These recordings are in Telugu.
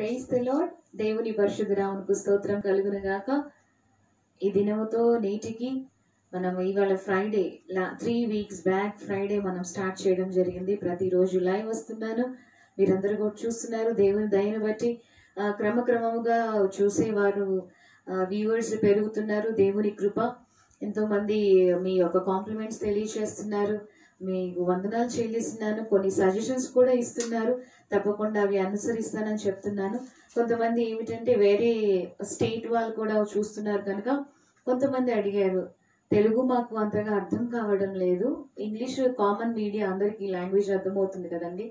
ప్రైజ్ ద లార్డ్ దేవుని పరిశుద్ధరామునికి స్తోత్రం కలుగునగాక. ఈ దినముతో నేటికి మనం ఇవాళ ఫ్రైడే లా త్రీ వీక్స్ బ్యాక్ ఫ్రైడే మనం స్టార్ట్ చేయడం జరిగింది. ప్రతిరోజు లైవ్ వస్తున్నాను. మీరందరూ కూడా చూస్తున్నారు. దేవుని దయను బట్టి క్రమక్రమముగా చూసేవారు వ్యూవర్స్ పెరుగుతున్నారు. దేవుని కృప. ఎంతోమంది మీ యొక్క కాంప్లిమెంట్స్ తెలియజేస్తున్నారు మీకు వందనాలు చెల్లిస్తున్నాను. కొన్ని సజెషన్స్ కూడా ఇస్తున్నారు. తప్పకుండా అవి అనుసరిస్తానని చెప్తున్నాను. కొంతమంది ఏమిటంటే వేరే స్టేట్ వాళ్ళు కూడా చూస్తున్నారు కనుక కొంతమంది అడిగారు తెలుగు మాకు అంతగా అర్థం కావడం లేదు. ఇంగ్లీష్ కామన్ మీడియా అందరికీ లాంగ్వేజ్ అర్థమవుతుంది కదండి.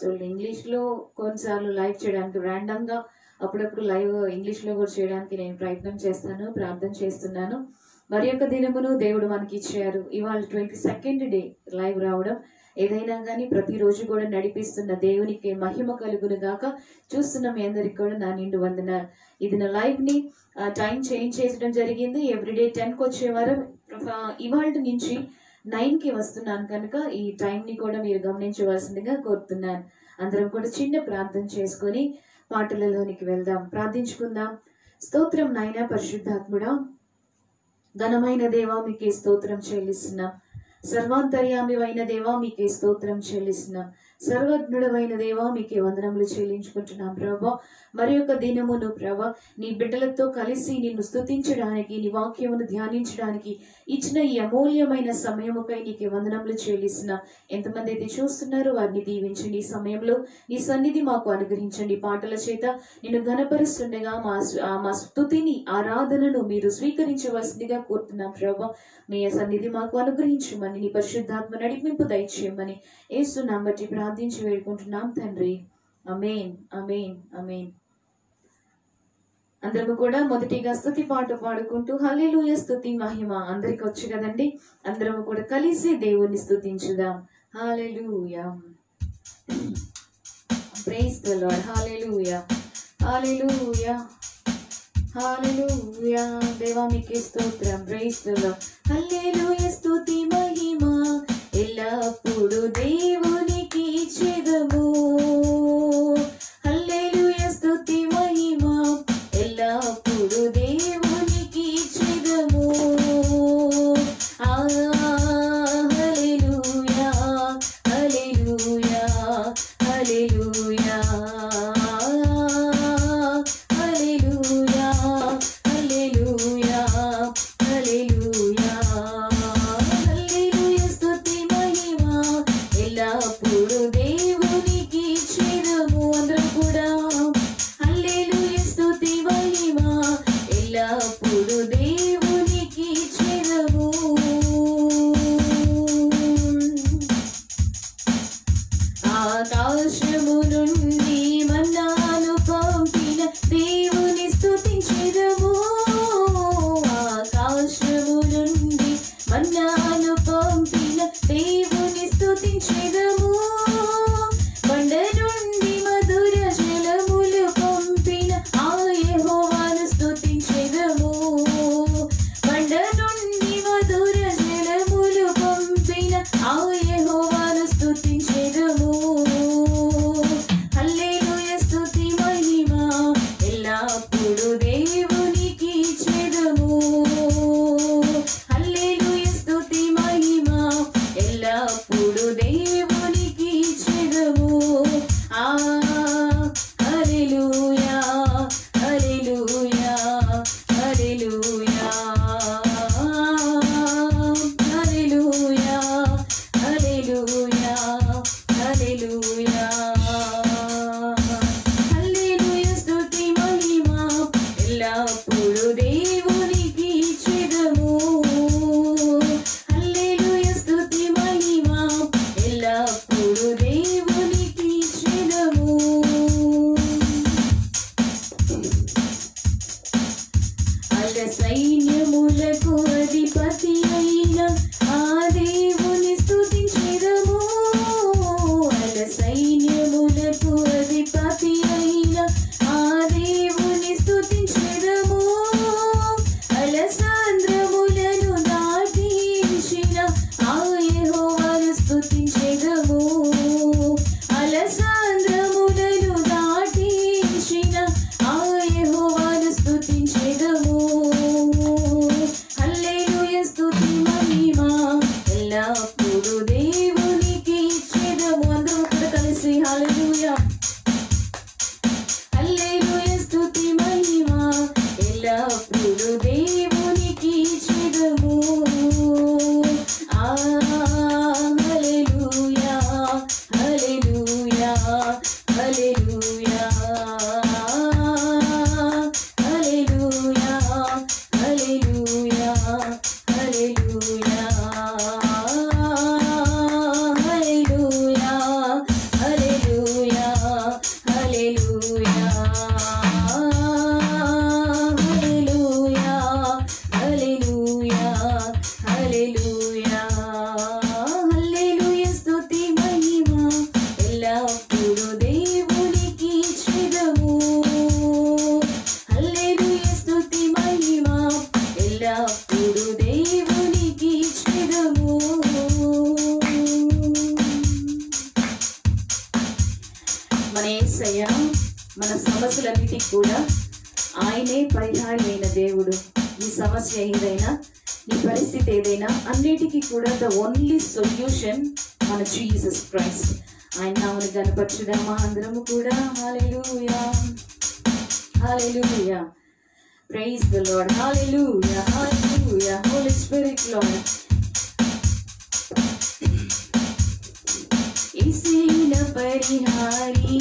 సో ఇంగ్లీష్లో కొన్నిసార్లు లైవ్ చేయడానికి ర్యాండమ్గా అప్పుడప్పుడు లైవ్ ఇంగ్లీష్లో కూడా చేయడానికి నేను ప్రయత్నం చేస్తాను ప్రార్థన చేస్తున్నాను. మరి యొక్క దినమును దేవుడు మనకి ఇచ్చారు. ఇవాళ ట్వంటీ సెకండ్ డే లైవ్ రావడం. ఏదైనా కానీ ప్రతిరోజు కూడా నడిపిస్తున్న దేవునికి మహిమ కలుగును గాక. చూస్తున్న మీ అందరికి కూడా నా నిండు వందన ఇది నా లైవ్ని టైం చేంజ్ చేసడం జరిగింది. ఎవ్రీడే టెన్కి వచ్చేవారు ఇవాళ నుంచి నైన్కి వస్తున్నాను కనుక ఈ టైం ని కూడా మీరు గమనించవలసిందిగా కోరుతున్నాను. అందరం కూడా చిన్న ప్రార్థన చేసుకొని పాటలలోనికి వెళ్దాం. ప్రార్థించుకుందాం. స్తోత్రం నాయన పరిశుద్ధాత్ముడా ఘనమైన దేవా మీకే స్తోత్రం చెల్లిస్తున్నాం. సర్వాంతర్యామివైన దేవా మీకే స్తోత్రం చెల్లిస్తున్నాం. సర్వజ్ఞుడమైన దేవా మీకే వందనములు చెల్లించుకుంటున్నాం ప్రభా. మరి యొక్క దినమును ప్రభా నీ బిడ్డలతో కలిసి నిన్ను స్థుతించడానికి నీ వాక్యమును ధ్యానించడానికి ఇచ్చిన ఈ అమూల్యమైన సమయముకై నీకే వందనములు చెల్లిస్తున్నాం. ఎంతమంది అయితే చూస్తున్నారో వారిని దీవించండి. ఈ సమయంలో నీ సన్నిధి మాకు అనుగ్రహించండి. పాటల చేత నిన్ను ఘనపరుస్తుండగా మా మా స్థుతిని ఆరాధనను మీరు స్వీకరించవలసిందిగా కోరుతున్నాం ప్రభా. మీ సన్నిధి మాకు అనుగ్రహించమని నీ పరిశుద్ధాత్మ నడిపింపు దయచేయమని ఏసు బట్టి ప్రార్థించి వేడుకుంటున్నాం తండ్రి. అమేన్ అమేన్ అమేన్ అందరము కూడా మొదటిగా స్థుతి పాట పాడుకుంటూ హల్లెలూయ స్థుతి మహిమ అందరికి వచ్చు కదండి. అందరము కూడా కలిసి దేవుణ్ణి స్తుతించుదాం. Hallelujah praise the Lord hallelujah hallelujah hallelujah దేవా మీకే స్తోత్రం. ప్రైజ్ ద లార్డ్ హల్లెలూయ స్తుతి మహిమ. ఎల్లప్పుడు దేవుని ఇచ్చేదము హల్లెలూయా జతపరచుదమ్మా అందరము కూడా. Hallelujah praise the Lord hallelujah hallelujah Holy Spirit Lord ఇసేన పరిహారీ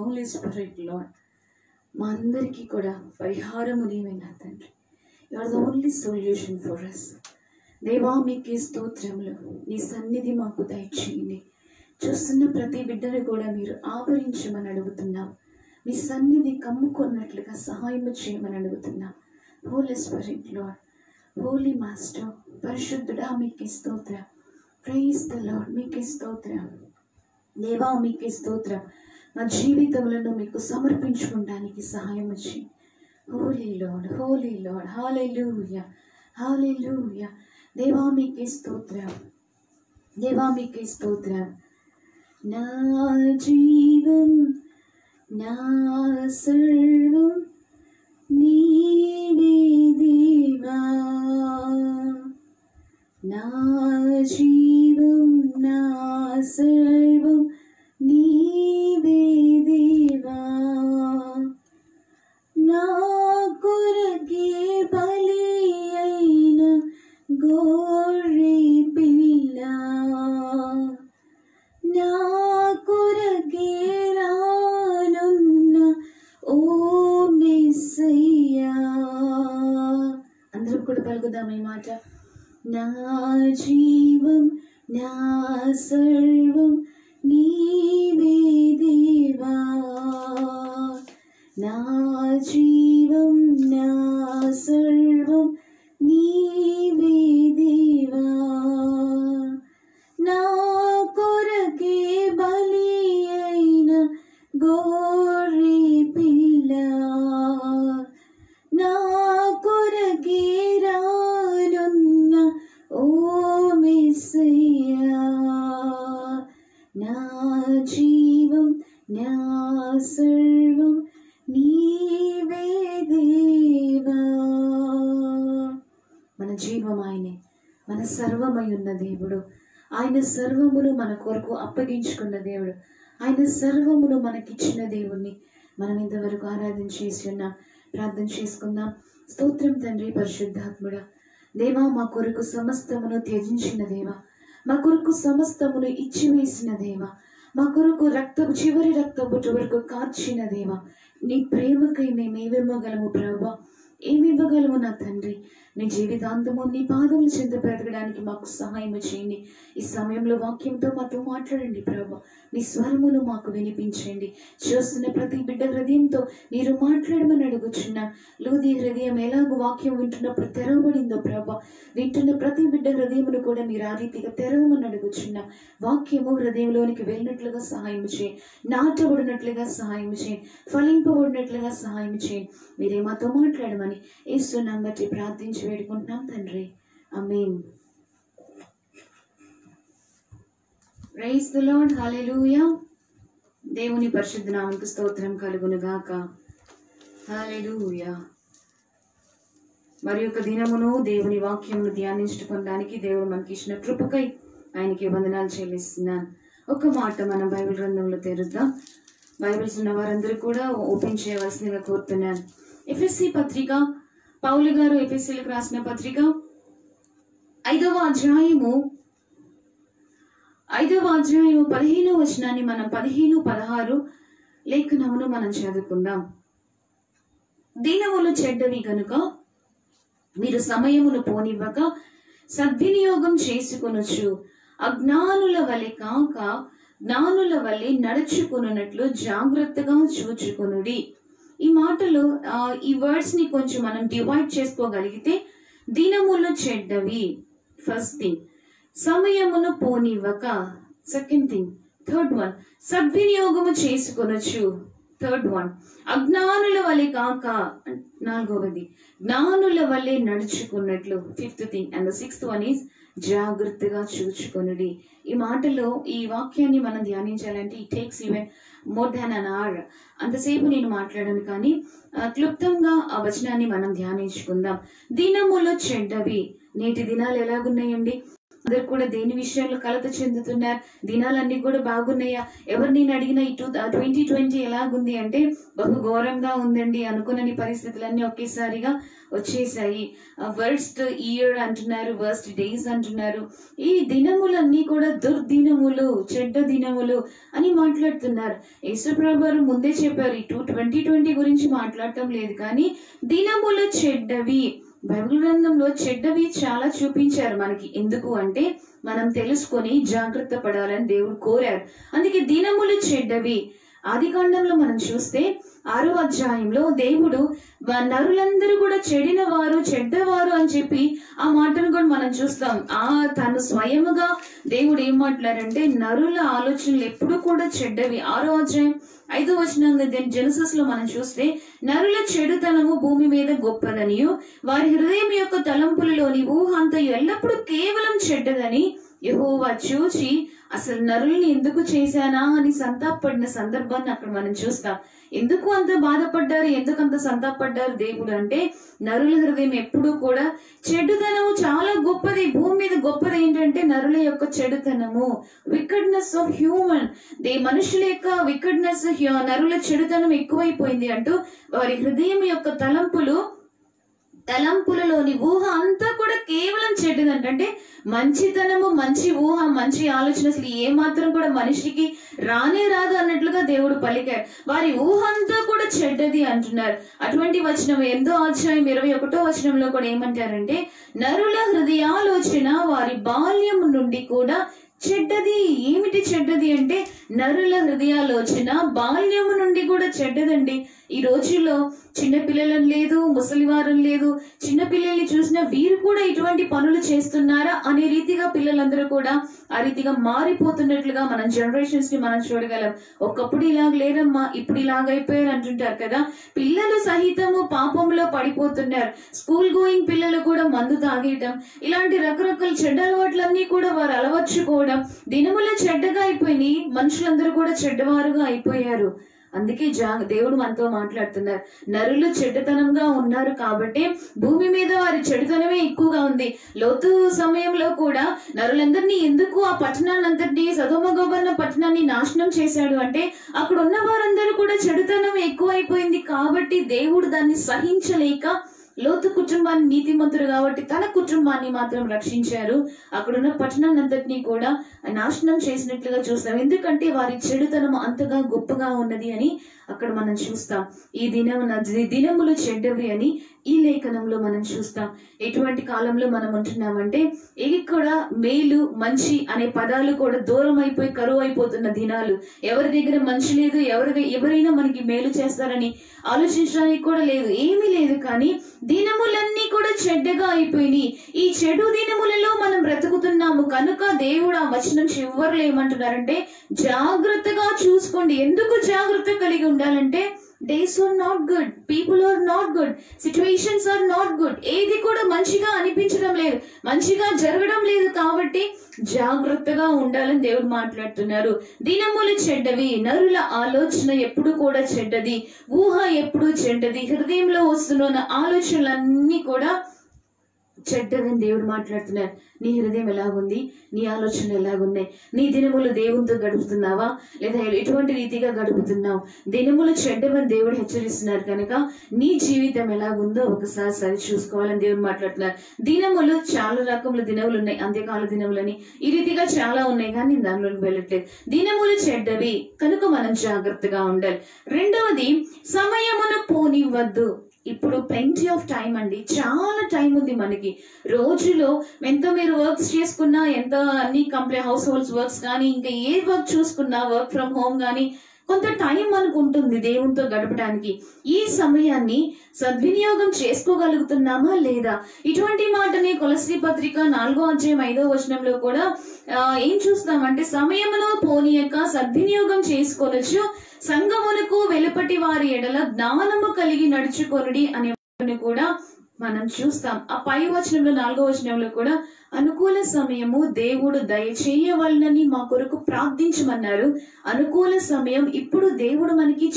హోలీ స్పిరిట్ లాడ్ మా అందరికీ కూడా పరిహారము నీవే నా తండ్రి. You are the only solution for us దేవా మీకు స్తోత్రములు. నీ సన్నిధి మాకు దయచేయండి. చూస్తున్న ప్రతి బిడ్డను కూడా మీరు ఆవరించమని అడుగుతున్నాం. మీ సన్నిధి కమ్ముకున్నట్లుగా సహాయం చేయమని అడుగుతున్నాం. Holy Spirit Lord Holy Master పరిశుద్ధుడా మీకు స్తోత్ర. ప్రైజ్ ద లార్డ్ మీకు స్తోత్ర. దేవా మీకు స్తోత్రం. మా జీవితములను మీకు సమర్పించుకోవడానికి సహాయం వచ్చి holy Lord holy Lord hallelujah hallelujah దేవా మీకు స్తోత్రం. దేవా మీకు స్తోత్రం. నా జీవం నా సర్వం నీవే దేవా. నా జీవం నా సర్వం కొరకే బలి అయిన గోరి పిల్ల నా కొరకే రానున్న ఓ మిస్సయ్యా అందరం కూడా పలుకుదాం ఈ మాట నా జీవం నా సర్వం నీవే దేవా जीवं ना सर्वं ఆయన సర్వమై ఉన్న దేవుడు. ఆయన సర్వమును మన కొరకు అప్పగించుకున్న దేవుడు. ఆయన సర్వమును మనకిచ్చిన దేవుణ్ణి మనం ఇంతవరకు ఆరాధన చేసి ఉన్నాం. ప్రార్థన చేసుకుందాం. స్తోత్రం తండ్రి పరిశుద్ధాత్ముడా. దేవా మా కొరకు సమస్తమును త్యజించిన దేవా. మా కొరకు సమస్తమును ఇచ్చివేసిన దేవా. మా కొరకు రక్తపు చివరి రక్తపు వరకు కార్చిన దేవా. నీ ప్రేమకై మేము ఏమివ్వగలము ప్రభా? ఏమివ్వగలము నా తండ్రి? నీ జీవితాంతము నీ పాదములు చెంత బ్రతకడానికి మాకు సహాయం చేయండి. ఈ సమయంలో వాక్యంతో మాతో మాట్లాడండి ప్రభా. నీ స్వరమును మాకు వినిపించండి. చూస్తున్న ప్రతి బిడ్డ హృదయంతో మీరు మాట్లాడమని అడుగుచున్నా లూది హృదయం ఎలాగో వాక్యం వింటున్నప్పుడు తెరవబడిందో ప్రభా. వింటున్న ప్రతి బిడ్డ హృదయమును కూడా మీరు ఆ రీతిగా తెరవమని అడుగుచున్నా వాక్యము హృదయంలోనికి వెళ్ళినట్లుగా సహాయం చేయండి నాటబడినట్లుగా సహాయం చేయండి ఫలింపబడినట్లుగా సహాయం చేయండి మీరే మాతో మాట్లాడమని ఏస్తున్నాం బట్టి ప్రార్థించి వేడుకుంటున్నాం తండ్రి. Amen praise the Lord hallelujah దేవుని పరిశుద్ధ నామకు స్తోత్రం కలుగునుగాక. గాక మరి యొక్క దినమును దేవుని వాక్యమును ధ్యానించుకోవడానికి దేవుడు మనకి ఇచ్చిన కృపకై ఆయనకి వందనాలు చెల్లిస్తున్నాను. ఒక మాట మనం బైబిల్ గ్రంథంలో తెరుద్దాం. బైబిల్స్ ఉన్న వారందరూ కూడా ఓపెన్ చేయవలసిందిగా కోరుతున్నాను. ఎఫ్ఎస్సి పత్రిక పౌలు గారు ఎఫ్ఎస్సీలకు రాసిన పత్రిక ఐదవ అధ్యాయము ఐదవ అధ్యాయము పదిహేను వచనాన్ని మనం పదిహేను పదహారు లేఖనమును మనం చదువుకుందాం. దీనములు చెడ్డవి గనుక మీరు సమయమును పోనివ్వక సద్వినియోగం చేసుకొనొచ్చు అజ్ఞానుల వలె కాక జ్ఞానుల వలె నడుచుకున్నట్లు జాగ్రత్తగా చూచుకొనుడి. ఈ మాటలు ఈ వర్డ్స్ని కొంచెం మనం డివైడ్ చేసుకోగలిగితే దినములు చెడ్డవి. ఫస్ట్ థింగ్ సమయమును పోనివ్వక. సెకండ్ థింగ్ థర్డ్ వన్ సద్వినియోగము చేసుకొనొచ్చు. థర్డ్ వన్ అజ్ఞానుల వలె కాక. నాలుగవది. జ్ఞానుల వలె నడుచుకున్నట్లు. Fifth thing and the sixth one is జాగ్రత్తగా చూచుకొనుడి. ఈ మాటలో ఈ వాక్యాన్ని మనం ధ్యానించాలంటే ఈ takes even more than an hour అంతసేపు నేను మాట్లాడాను కానీ క్లుప్తంగా ఆ వచనాన్ని మనం ధ్యానించుకుందాం. దినములో చెడ్డవి. నేటి దినాలు ఎలాగున్నాయండి? అందరు కూడా దేని విషయంలో కలత చెందుతున్నారు? దినాలన్నీ కూడా బాగున్నాయా? ఎవరు నేను అడిగిన ఈ టూ ట్వంటీ ట్వంటీ ఎలాగుంది అంటే బహు ఘోరంగా ఉందండి అనుకున్నని పరిస్థితులన్నీ ఒకేసారిగా వచ్చేసాయి వర్స్ట్ ఇయర్ అంటున్నారు వర్స్ట్ డేస్ అంటున్నారు. ఈ దినములన్నీ కూడా దుర్దినములు చెడ్డ దినములు అని మాట్లాడుతున్నారు. యేసుప్రభు ముందే చెప్పారు ఈ టూ ట్వంటీ ట్వంటీ గురించి మాట్లాడటం లేదు కానీ దినములు చెడ్డవి. బైబిల్ గ్రంథంలో చెడ్డవి చాలా చూపించారు మనకి. ఎందుకు అంటే మనం తెలుసుకొని జాగ్రత్త పడాలని దేవుడు కోరారు అందుకే దినములు చెడ్డవి. ఆది కాండంలో మనం చూస్తే ఆరో అధ్యాయంలో దేవుడు నరులందరూ కూడా చెడిన వారు చెడ్డవారు అని చెప్పి ఆ మాటను కూడా మనం చూస్తాం. ఆ తను స్వయముగా దేవుడు ఏం మాట్లాడంటే నరుల ఆలోచనలు ఎప్పుడు కూడా చెడ్డవి. ఆరో అధ్యాయం ఐదో వచనం జెనసస్లో మనం చూస్తే నరుల చెడుతనము భూమి మీద గొప్పదనియు వారి హృదయం యొక్క తలంపులలోని ఊహ అంత ఎల్లప్పుడూ కేవలం చెడ్డదని యహోవా చూచి అసలు నరుల్ని ఎందుకు చేశానా? అని సంతాపడిన సందర్భాన్ని అక్కడ మనం చూస్తాం. ఎందుకు అంత బాధపడ్డారు? ఎందుకు అంత సంతాపడ్డారు దేవుడు అంటే నరుల హృదయం ఎప్పుడూ కూడా చెడుతనము చాలా గొప్పది. భూమి మీద గొప్పది ఏంటంటే నరుల యొక్క చెడుతనము. వికెడ్నెస్ ఆఫ్ హ్యూమన్ దే మనుషుల యొక్క వికెడ్నెస్ నరుల చెడుతనం ఎక్కువైపోయింది అంటూ వారి హృదయం యొక్క తలంపులు తలంపులలోని ఊహ అంతా కూడా కేవలం చెడ్డదంట. అంటే మంచితనము మంచి ఊహ మంచి ఆలోచన అసలు ఏ మాత్రం కూడా మనిషికి రానే రాదు అన్నట్లుగా దేవుడు పలికారు వారి ఊహ అంతా కూడా చెడ్డది అంటున్నారు. అటువంటి వచనం ఎంతో అధ్యాయం ఇరవై ఒకటో వచనంలో కూడా ఏమంటారంటే నరుల హృదయాలోచన వారి బాల్యం నుండి కూడా చెడ్డది. ఏమిటి చెడ్డది అంటే నరుల హృదయాలోచన బాల్యము నుండి కూడా చెడ్డదండి. ఈ రోజుల్లో చిన్నపిల్లలను లేదు ముసలివారం లేదు. చిన్నపిల్లల్ని చూసిన చూసినా వీరు కూడా ఇటువంటి పనులు చేస్తున్నారా అనే రీతిగా పిల్లలందరూ కూడా ఆ రీతిగా మారిపోతున్నట్లుగా మనం జనరేషన్స్ని మనం చూడగలం. ఒకప్పుడు ఇలాగ లేరమ్మా ఇప్పుడు ఇలాగ అయిపోయారు అంటుంటారు కదా. పిల్లలు సహితము పాపంలో పడిపోతున్నారు. స్కూల్ గోయింగ్ పిల్లలు కూడా మందు తాగేయటం ఇలాంటి రకరకాల చెడ్డ అలవాట్లన్నీ కూడా వారు అలవర్చుకోవడం దినముల చెడ్డగా అయిపోయినాయి మనుషులందరూ కూడా చెడ్డవారుగా అయిపోయారు. అందుకే జా దేవుడు మనతో మాట్లాడుతున్నారు. నరులు చెడ్డతనంగా ఉన్నారు కాబట్టి భూమి మీద వారి చెడుతనమే ఎక్కువగా ఉంది. లోతు సమయంలో కూడా నరులందరినీ ఎందుకు ఆ పట్టణాన్ని అంతటినీ సదోమగోబర్ణ పట్టణాన్ని నాశనం చేశాడు అంటే అక్కడ ఉన్న వారందరూ కూడా చెడుతనం ఎక్కువైపోయింది కాబట్టి దేవుడు దాన్ని సహించలేక లోతు కుటుంబాన్ని నీతిమంతుడు కాబట్టి తన కుటుంబాన్ని మాత్రం రక్షించారు. అక్కడున్న పట్టణాన్ని కూడా నాశనం చేసినట్లుగా చూస్తాం. ఎందుకంటే వారి చెడుతనం అంతగా గొప్పగా ఉన్నది అని అక్కడ మనం చూస్తాం. ఈ దినం దినములు చెడ్డవి అని ఈ లేఖనంలో మనం చూస్తాం. ఎటువంటి కాలంలో మనం ఉంటున్నామంటే ఇక్కడ మేలు మంచి అనే పదాలు కూడా దూరం అయిపోయి కరువు అయిపోతున్న దినాలు. ఎవరి దగ్గర మంచి లేదు ఎవరి ఎవరైనా మనకి మేలు చేస్తారని ఆలోచించడానికి కూడా లేదు ఏమీ లేదు కానీ దినములన్నీ కూడా చెడ్డగా అయిపోయినాయి. ఈ చెడు దినములలో మనం బ్రతుకుతున్నాము. కనుక దేవుడు ఆ వచనం చివరిలో ఏమంటున్నారంటే జాగ్రత్తగా చూసుకోండి. ఎందుకు జాగ్రత్త కలిగి ఉండాలంటే days are not good people are not good situations are not good ఏది కూడా మంచిగా అనిపించడం లేదు మంచిగా జరగడం లేదు కాబట్టి జాగ్రత్తగా ఉండాలని దేవుడు మాట్లాడుతున్నారు. దినములు చెడ్డవి నరుల ఆలోచన ఎప్పుడు కూడా చెడ్డది ఊహ ఎప్పుడు చెడ్డది హృదయంలో వస్తున్న ఆలోచనలన్నీ కూడా చెడ్డదని దేవుడు మాట్లాడుతున్నారు. నీ హృదయం ఎలాగుంది? నీ ఆలోచనలు ఎలాగున్నాయి? నీ దినములు దేవునితో గడుపుతున్నావా? లేదా ఎటువంటి రీతిగా గడుపుతున్నావు? దినములు చెడ్డమని దేవుడు హెచ్చరిస్తున్నారు కనుక నీ జీవితం ఎలాగుందో ఒకసారి సరి చూసుకోవాలని దేవుడు మాట్లాడుతున్నారు. దినములు చాలా రకముల దినములు ఉన్నాయి. అంత్యకాల దినములని ఈ రీతిగా చాలా ఉన్నాయి కానీ నేను దానిలోకి వెళ్ళట్లేదు. దినములు చెడ్డవి కనుక మనం జాగ్రత్తగా ఉండాలి. రెండవది సమయమున పోనివ్వద్దు. ఇప్పుడు ప్లెంటీ ఆఫ్ టైం అండి. చాలా టైం ఉంది మనకి. రోజులో ఎంత మీరు వర్క్స్ చేసుకున్నా ఎంత అన్ని కంప్లీ హౌస్ హోల్డ్స్ వర్క్స్ కానీ ఇంకా ఏ వర్క్ చూసుకున్నా వర్క్ ఫ్రమ్ హోమ్ కానీ కొంత టైం మనకు ఉంటుంది దేవునితో గడపడానికి ఈ సమయాన్ని సద్వినియోగం చేసుకోగలుగుతున్నామా లేదా? ఇటువంటి మాటని కొలశ్రీ పత్రిక నాలుగో అధ్యాయం ఐదో వచనంలో కూడా ఏం చూస్తామంటే సమయంలో పోనీయక సద్వినియోగం చేసుకోవచ్చు సంగమునకు వెలుపటి వారి ఎడల జ్ఞానము కలిగి నడుచుకొనుడి అనే కూడా మనం చూస్తాం. ఆ పై వచనంలో నాలుగో వచనంలో కూడా అనుకూల సమయము దేవుడు దయచేయవలనని మా కొరకు ప్రార్థించమన్నారు. అనుకూల సమయం ఇప్పుడు దేవుడు మనకి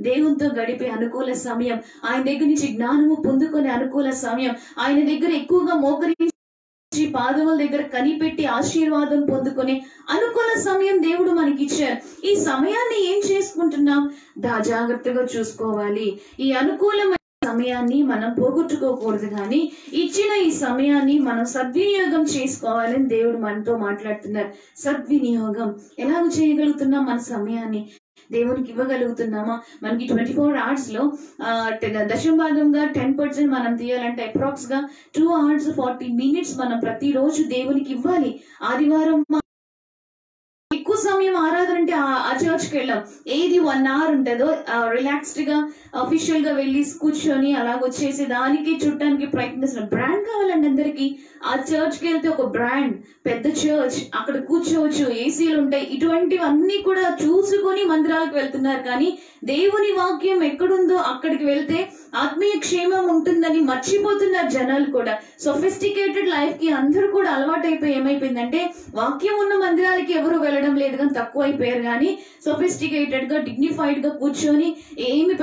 దేవునితో గడిపే అనుకూల సమయం ఆయన దగ్గర నుంచి జ్ఞానము పొందుకునే అనుకూల సమయం ఆయన దగ్గర ఎక్కువగా మోకరించి వచ్చి పాదముల దగ్గర కనిపెట్టి ఆశీర్వాదం పొందుకునే అనుకూల సమయం దేవుడు మనకిచ్చారు. ఈ సమయాన్ని ఏం చేసుకుంటున్నాం? దా జాగ్రత్తగా చూసుకోవాలి. ఈ అనుకూలమైన సమయాన్ని మనం పోగొట్టుకోకూడదు కానీ ఇచ్చిన ఈ సమయాన్ని మనం సద్వినియోగం చేసుకోవాలని దేవుడు మనతో మాట్లాడుతున్నారు. సద్వినియోగం ఎలాగ చేయగలుగుతున్నాం? మన సమయాన్ని దేవునికి ఇవ్వగలుగుతున్నామా? మనకి ట్వంటీ ఫోర్ అవర్స్లో ఆ, టెన్ పర్సెంట్ మనం తీయాలంటే అప్రాక్స్గా టూ అవర్స్ ఫార్టీ మినిట్స్ మనం ప్రతిరోజు దేవునికి ఇవ్వాలి. ఆదివారం మా- ఎక్కువ సమయం ఆరాధన అంటే ఆ- ఆ చర్చ్కి వెళ్ళాం ఏది వన్ అవర్ ఉంటుందో రిలాక్స్డ్గా అఫీషియల్గా వెళ్ళి కూర్చొని అలాగొచ్చేసి దానికి చుట్టానికి ప్రయత్నిస్తున్నాం. బ్రాండ్ కావాలండి అందరికీ. ఆ చర్చ్కి వెళ్తే ఒక బ్రాండ్ పెద్ద చర్చ్ అక్కడ కూర్చోవచ్చు ఏసీలు ఉంటాయి. ఇటువంటివన్నీ కూడా చూసుకొని మందిరాలకు వెళ్తున్నారు. కానీ దేవుని వాక్యం ఎక్కడుందో అక్కడికి వెళ్తే ఆత్మీయ క్షేమం ఉంటుందని మర్చిపోతున్నారు జనాలు కూడా. సొఫిస్టికేటెడ్ లైఫ్కి అందరూ కూడా అలవాటైపోయి ఏమైపోయిందంటే వాక్యం ఉన్న మందిరాలకి ఎవరు వెళ్ళడం లేదు కానీ తక్కువ అయిపోయారు కానీ సొఫిస్టికేటెడ్గా డిగ్నిఫైడ్గా కూర్చొని ఏమి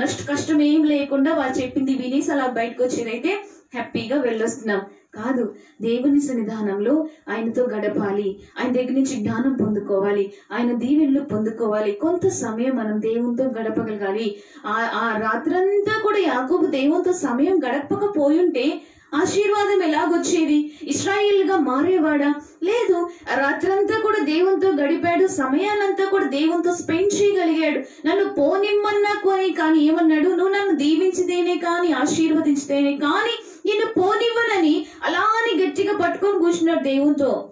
నష్ట కష్టం ఏం లేకుండా వాళ్ళు చెప్పింది వినేసి అలా బయటకు వచ్చేదైతే హ్యాపీగా వెళ్ళొస్తున్నాం. కాదు దేవుని సన్నిధానంలో ఆయనతో గడపాలి. ఆయన దగ్గర నుంచి జ్ఞానం పొందుకోవాలి. ఆయన దీవెనలు పొందుకోవాలి. కొంత సమయం మనం దేవునితో గడపగలగాలి. ఆ ఆ రాత్రంతా కూడా యాకోబు దేవునితో సమయం గడపకపోయుంటే ఆశీర్వాదం ఎలాగొచ్చేది? ఇస్రాయిల్గా మారేవాడా? లేదు రాత్రంతా కూడా దేవునితో గడిపాడు సమయానంతా కూడా దేవునితో స్పెండ్ చేయగలిగాడు. నన్ను పోనిమ్మన్నా కొని కానీ ఏమన్నాడు? నువ్వు నన్ను దీవించితేనే కానీ ఆశీర్వదించితేనే కానీ నిన్ను పోనివ్వనని అలానే గట్టిగా పట్టుకొని కూర్చున్నాడు దేవునితో.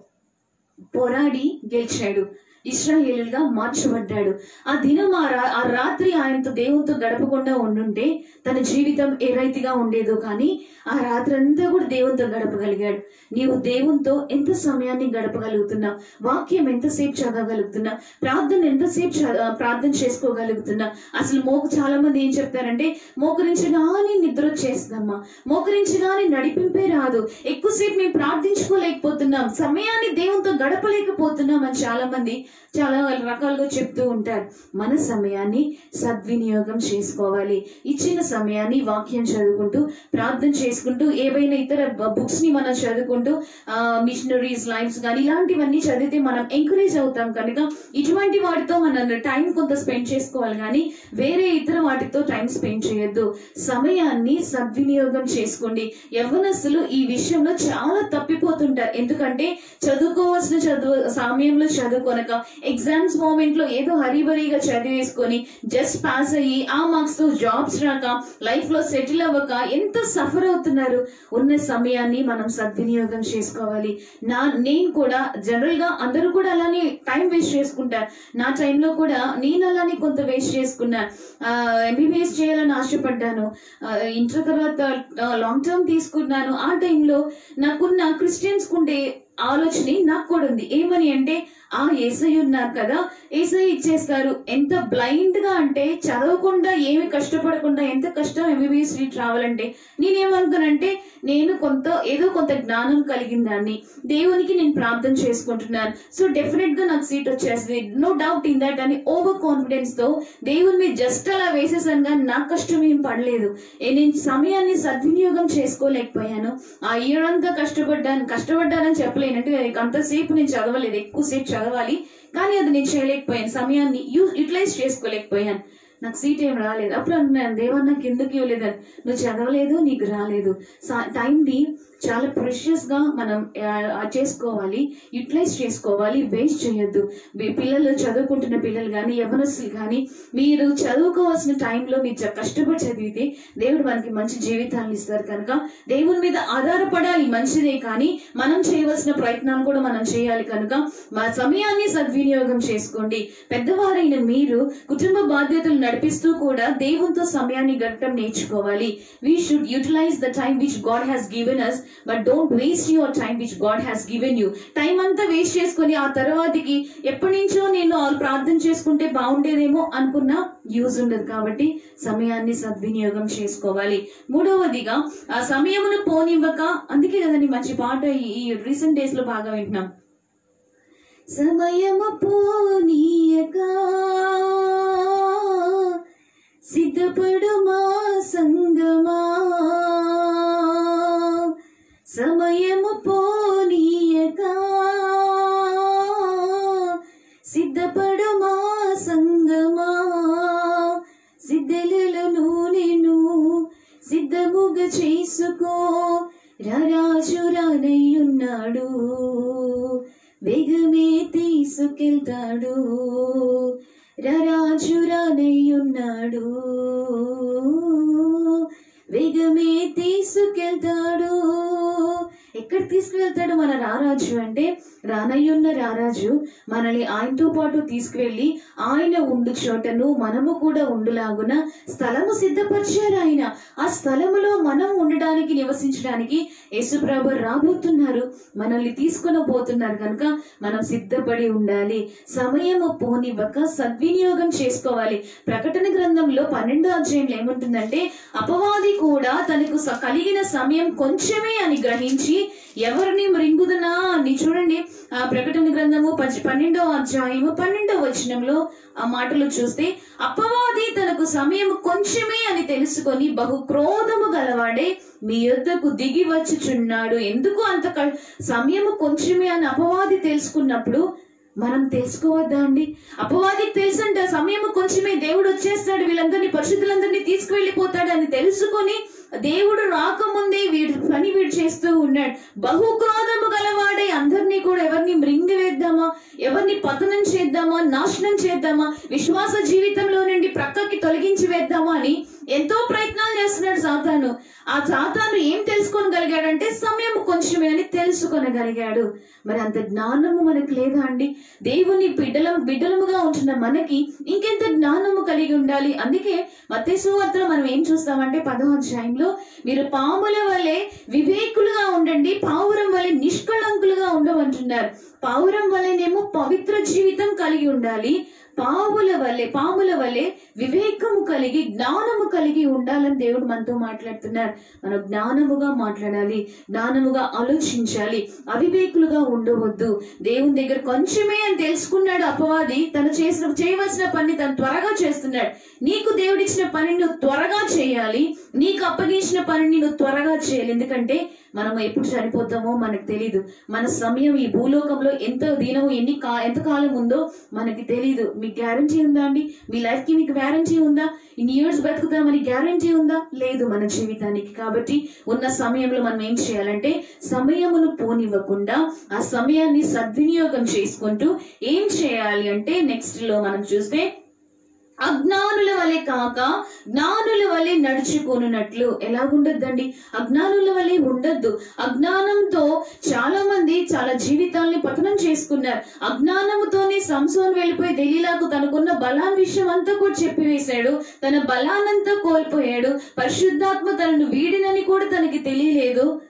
పోరాడి గెలిచాడు. ఇస్రాయేలుగా మార్చబడ్డాడు. ఆ దినం ఆ రా- ఆ రాత్రి ఆయనతో దేవునితో గడపకుండా ఉండుంటే తన జీవితం ఏ రైతిగా ఉండేదో కానీ ఆ రాత్రి అంతా కూడా దేవునితో గడపగలిగాడు. నీవు దేవునితో ఎంత సమయాన్ని గడపగలుగుతున్నావు వాక్యం ఎంతసేపు చదవగలుగుతున్నావు ప్రార్థన ఎంతసేపు ప్రార్థన చేసుకోగలుగుతున్నా అసలు మోకు చాలా మంది ఏం చెప్తారంటే మోకరించగానే నిద్ర వచ్చేస్తుందమ్మా. మోకరించగానే నడిపింపే రాదు. ఎక్కువసేపు మేము ప్రార్థించుకోలేకపోతున్నాం. సమయాన్ని దేవునితో గడపలేకపోతున్నాం అని చాలా మంది చాలా రకాలుగా చెప్తూ ఉంటారు. మన సమయాన్ని సద్వినియోగం చేసుకోవాలి. ఇచ్చిన సమయాన్ని వాక్యం చదువుకుంటూ ప్రార్థన చేసుకుంటూ ఏవైనా ఇతర బుక్స్ని మనం చదువుకుంటూ మిషనరీస్ లైఫ్స్ కానీ ఇలాంటివన్నీ చదివితే మనం ఎంకరేజ్ అవుతాం కనుక ఇటువంటి వాటితో మనం టైం కొంత స్పెండ్ చేసుకోవాలి కానీ వేరే ఇతర వాటితో టైం స్పెండ్ చేయొద్దు. సమయాన్ని సద్వినియోగం చేసుకోండి. యవ్వనస్తులు ఈ విషయంలో చాలా తప్పిపోతుంటారు. ఎందుకంటే చదువుకోవాల్సిన చదువు సమయంలో చదువుకొనక ఎగ్జామ్స్ మూమెంట్లో ఏదో హరిబరిగా చదివేసుకొని జస్ట్ పాస్ అయ్యి ఆ మార్క్స్తో జాబ్స్ రాక లైఫ్లో సెటిల్ అవ్వక ఎంత సఫర్ అవుతున్నారు? ఉన్న సమయాన్ని మనం సద్వినియోగం చేసుకోవాలి. నా నేను కూడా జనరల్గా అందరూ కూడా అలానే టైం వేస్ట్ చేసుకుంటారు నా టైంలో కూడా నేను అలానే కొంత వేస్ట్ చేసుకున్నా. ఎంబీబీఎస్ చేయాలని ఆశపడ్డాను. ఇంటర్ తర్వాత లాంగ్ టర్మ్ తీసుకున్నాను. ఆ టైంలో నాకున్న క్రిస్టియన్స్ ఉండే ఆలోచన నాకు కూడా ఉంది. ఏమని అంటే ఆ ఏసై ఉన్నారు కదా ఏసై ఇచ్చేస్తారు. ఎంత బ్లైండ్గా అంటే చదవకుండా ఏమి కష్టపడకుండా ఎంత కష్టం ఎంబీబీఎస్ సీట్ రావాలంటే నేనేమనుకున్నానంటే నేను కొంత ఏదో కొంత జ్ఞానం కలిగిన దాన్ని దేవునికి నేను ప్రార్థన చేసుకుంటున్నాను. సో డెఫినెట్గా నాకు సీట్ వచ్చేస్తుంది. నో డౌట్ ఇన్ దట్ అని ఓవర్ కాన్ఫిడెన్స్తో దేవుని మీద జస్ట్ అలా వేసేసాను కానీ నాకు కష్టం ఏం పడలేదు. నేను సమయాన్ని సద్వినియోగం చేసుకోలేకపోయాను. ఆ ఇయర్ అంతా కష్టపడ్డాను కష్టపడ్డానని చెప్పలేనంటే అంతసేపు నేను చదవలేదు ఎక్కువసేపు చదవాలి. కానీ అది నేను చేయలేకపోయాను. సమయాన్ని యూ యూటిలైజ్ చేసుకోలేకపోయాను. నాకు సీట్ ఏం రాలేదు. అప్పుడు అంటున్నాను దేవా నాకు ఎందుకు ఇవ్వలేదని? నువ్వు చదవలేదు నీకు రాలేదు. టైంని చాలా ప్రెషియస్గా మనం చేసుకోవాలి యూటిలైజ్ చేసుకోవాలి వేస్ట్ చేయొద్దు. మీ పిల్లలు చదువుకుంటున్న పిల్లలు కానీ యవనస్తులు కానీ మీరు చదువుకోవాల్సిన టైంలో మీరు కష్టపడి చదివితే దేవుడు మనకి మంచి జీవితాలను ఇస్తారు కనుక దేవుని మీద ఆధారపడాలి మంచిదే కానీ మనం చేయవలసిన ప్రయత్నాలు కూడా మనం చేయాలి కనుక మా సమయాన్ని సద్వినియోగం చేసుకోండి. పెద్దవారైన మీరు కుటుంబ బాధ్యతలు నడిపిస్తూ కూడా దేవునితో సమయాన్ని గడపడం నేర్చుకోవాలి. We should utilise the time which God has given us but don't waste your time which God has given you time అంతా వేస్ట్ చేసుకొని ఆ తర్వాతకి ఎప్పటి నుంచో నేను ప్రార్థన చేసుకుంటే బాగుండేదేమో అనుకున్న యూజ్ ఉండదు కాబట్టి సమయాన్ని సద్వినియోగం చేసుకోవాలి. మూడవదిగా ఆ సమయమును పోనివ్వక అందుకే కదండి మంచి పాట ఈ- ఈ రీసెంట్ డేస్లో బాగా వింటున్నాం. సమయము పోనీయక సిద్ధపడు మా సంగమా. సమయము పోనీయక సిద్ధపడు మా సంగమా? సిద్ధలను నేను సిద్ధముగ చేసుకో. రాజురానయ్యున్నాడు వేగమే తీసుకెళ్తాడు. రాజురానయ్యున్నాడు వేగమే తీసుకెళ్తాడు. ఎక్కడ తీసుకువెళ్తాడు మన రారాజు అంటే రానయ్యున్న రారాజు మనల్ని ఆయనతో పాటు తీసుకువెళ్ళి ఆయన ఉండు చోటను మనము కూడా ఉండులాగున స్థలము సిద్ధపరిచారు ఆయన. ఆ స్థలములో మనం ఉండడానికి నివసించడానికి యేసుప్రభు రాబోతున్నారు. మనల్ని తీసుకొని పోతున్నారు కనుక మనం సిద్ధపడి ఉండాలి. సమయము పోనివ్వక సద్వినియోగం చేసుకోవాలి. ప్రకటన గ్రంథంలో పన్నెండో అధ్యాయంలో ఏముంటుందంటే అపవాది కూడా తనకు స- కలిగిన సమయం కొంచెమే అని గ్రహించి ఎవరిని మృంగుదనా అని చూడండి ఆ ప్రకటన గ్రంథము పచ్చి పన్నెండో అధ్యాయము పన్నెండో వచనంలో ఆ మాటలు చూస్తే అపవాది తనకు సమయం కొంచెమే అని తెలుసుకొని బహు క్రోధము గలవాడే మీ యొద్దకు దిగి వచ్చుచున్నాడు. ఎందుకు అంత క- సమయము కొంచెమే అని అపవాది తెలుసుకున్నప్పుడు మనం తెలుసుకోవద్దా అండి? అపవాదికి తెలుసంట సమయం కొంచెమే దేవుడు వచ్చేస్తాడు వీళ్ళందరినీ పరిశుద్ధులందరినీ తీసుకువెళ్ళిపోతాడు అని తెలుసుకొని దేవుడు రాకముందే వీడు పని వీడు చేస్తూ ఉన్నాడు. బహు క్రోధము గలవాడే అందరినీ కూడా ఎవరిని మృంగివేద్దామా? ఎవరిని పతనం చేద్దామా? నాశనం చేద్దామా? విశ్వాస జీవితంలో నుండి ప్రక్కకి తొలగించి వేద్దామా అని ఎంతో ప్రయత్నాలు చేస్తున్నాడు సాతాను. ఆ సాతాను ఏం తెలుసుకోగలిగాడంటే సమయం కొంచెమే అని తెలుసుకొనగలిగాడు. మరి అంత జ్ఞానము మనకు లేదా అండి? దేవుని బిడ్డలం బిడ్డలముగా ఉంటున్న మనకి ఇంకెంత జ్ఞానము కలిగి ఉండాలి? అందుకే మత్స్య వార్తలో మనం ఏం చూస్తామంటే పదో అధ్యాయంలో మీరు పాముల వలె వివేకులుగా ఉండండి పావురం వలె నిష్కళంకులుగా ఉండమంటున్నారు. పావురం వలెనేమో పవిత్ర జీవితం కలిగి ఉండాలి పావుల వల్లే పాముల వల్లే వివేకము కలిగి జ్ఞానము కలిగి ఉండాలని దేవుడు మనతో మాట్లాడుతున్నారు. మనం జ్ఞానముగా మాట్లాడాలి జ్ఞానముగా ఆలోచించాలి అవివేకులుగా ఉండవద్దు. దేవుని దగ్గర కొంచెమే అని తెలుసుకున్నాడు అపవాది తను చేసిన చేయవలసిన పని తను త్వరగా చేస్తున్నాడు. నీకు దేవుడిచ్చిన పని నువ్వు త్వరగా చేయాలి నీకు అప్పగించిన పనిని నువ్వు త్వరగా చేయాలి. ఎందుకంటే మనం ఎప్పుడు చనిపోతామో మనకు తెలియదు మన సమయం ఈ భూలోకంలో ఎంత దినము ఎన్ని కా ఎంత కాలం ఉందో మనకి తెలియదు మీకు గ్యారంటీ ఉందా అండి? మీ లైఫ్కి మీకు గ్యారంటీ ఉందా? ఇన్ని ఇయర్స్ బతుకుతామని గ్యారంటీ ఉందా? లేదు మన జీవితానికి. కాబట్టి ఉన్న సమయంలో మనం ఏం చేయాలంటే సమయమును పోనివ్వకుండా ఆ సమయాన్ని సద్వినియోగం చేసుకుంటూ ఏం చేయాలి అంటే నెక్స్ట్లో మనం చూస్తే అజ్ఞానుల వలె కాక జ్ఞానుల వలె నడుచుకొనున్నట్లు. ఎలాగుండద్దండి అజ్ఞానుల వలె ఉండద్దు. అజ్ఞానంతో చాలా మంది చాలా జీవితాల్ని పతనం చేసుకున్నారు. అజ్ఞానముతోనే సంసోన్ వెళ్ళిపోయి దెలీలాకు తనకున్న బలాన్ విషయం అంతా కూడా చెప్పివేశాడు. తన బలానంతా కోల్పోయాడు. పరిశుద్ధాత్మ తనను వీడినని కూడా తనకి తెలియలేదు.